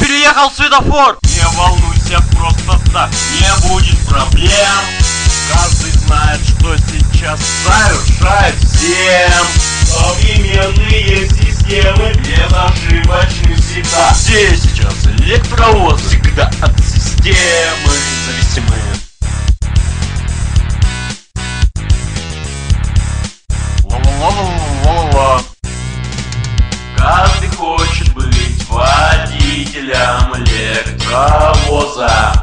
Переехал светофор! Не волнуйся, просто так не будет проблем! Каждый знает, что сейчас совершает всем! Современные системы без ошибочны всегда! Здесь сейчас электровозы, радости мы. Ла-ла-ла-ла-ла-ла. Каждый хочет быть водителем электровоза.